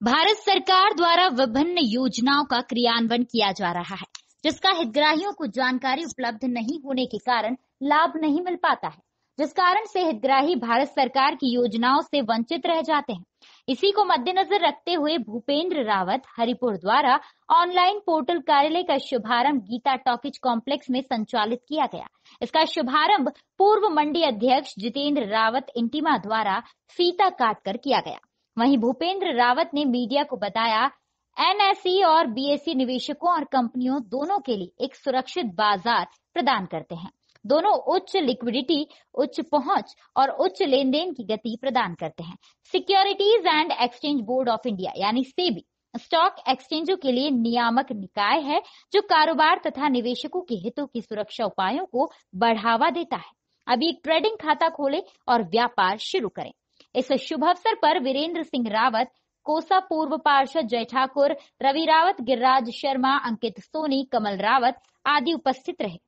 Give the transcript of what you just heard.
भारत सरकार द्वारा विभिन्न योजनाओं का क्रियान्वयन किया जा रहा है, जिसका हितग्राहियों को जानकारी उपलब्ध नहीं होने के कारण लाभ नहीं मिल पाता है। जिस कारण से हितग्राही भारत सरकार की योजनाओं से वंचित रह जाते हैं। इसी को मद्देनजर रखते हुए भूपेंद्र रावत हरिपुर द्वारा ऑनलाइन पोर्टल कार्यालय का शुभारंभ गीता टॉकिज कॉम्प्लेक्स में संचालित किया गया। इसका शुभारंभ पूर्व मंडी अध्यक्ष जितेंद्र रावत इंटिमा द्वारा फीता काट कर किया गया। वहीं भूपेंद्र रावत ने मीडिया को बताया, एनएसई और बीएससी निवेशकों और कंपनियों दोनों के लिए एक सुरक्षित बाज़ार प्रदान करते हैं। दोनों उच्च लिक्विडिटी उच्च पहुँच और उच्च लेन देन की गति प्रदान करते हैं। Securities and exchange board of India यानी सेबी स्टॉक एक्सचेंजों के लिए नियामक निकाय है, जो कारोबार तथा निवेशकों के हितों की सुरक्षा उपायों को बढ़ावा देता है। अभी एक ट्रेडिंग खाता खोले और व्यापार शुरू करें। इस शुभ अवसर पर वीरेंद्र सिंह रावत, कोसा पूर्व पार्षद जय ठाकुर, रवि रावत, गिरिराज शर्मा, अंकित सोनी, कमल रावत आदि उपस्थित रहे।